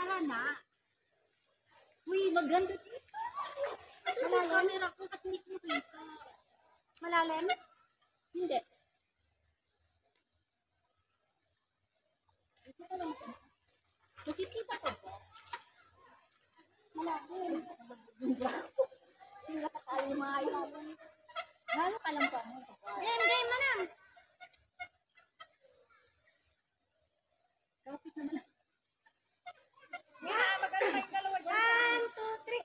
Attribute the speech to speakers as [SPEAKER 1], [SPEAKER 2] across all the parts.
[SPEAKER 1] na. Uy, maganda dito. Asa yung camera ko? Ba't hindi ko makita?
[SPEAKER 2] Malalim?
[SPEAKER 1] Hindi. Ito ka lang. Nakikita ko ba?
[SPEAKER 2] Malalim.
[SPEAKER 1] Hindi nakakali mga ayaw. Lalo ka lang pa mo.
[SPEAKER 2] Game, game, manam.
[SPEAKER 1] Kapit naman.
[SPEAKER 3] Yeah, magkano kayong dalawa dyan?
[SPEAKER 2] One, two, three.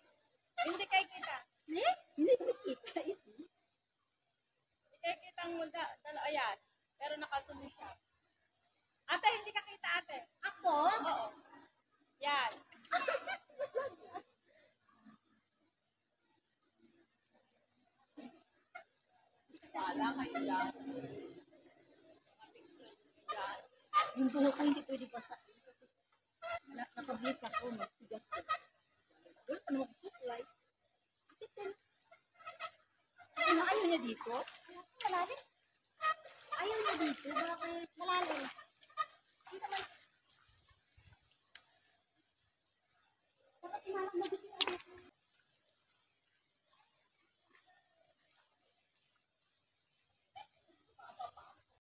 [SPEAKER 3] Hindi kayo kita.
[SPEAKER 1] Eh? Hindi ko nakita. Is
[SPEAKER 3] Hindi munda. Dalawa, ayan. Pero nakasunod siya. Ate, hindi ka kita, ate.
[SPEAKER 1] Ako?
[SPEAKER 3] Oo. Yan. Wala kayo dyan.
[SPEAKER 1] Yung buhok ko hindi pwede basa. Na, nakablitz ako. Magtigas ko. Wala pa naman kukulay. Ano, ayaw niya dito?
[SPEAKER 2] Malalim?
[SPEAKER 1] Ayaw niya dito. Bakit?
[SPEAKER 2] Malalim.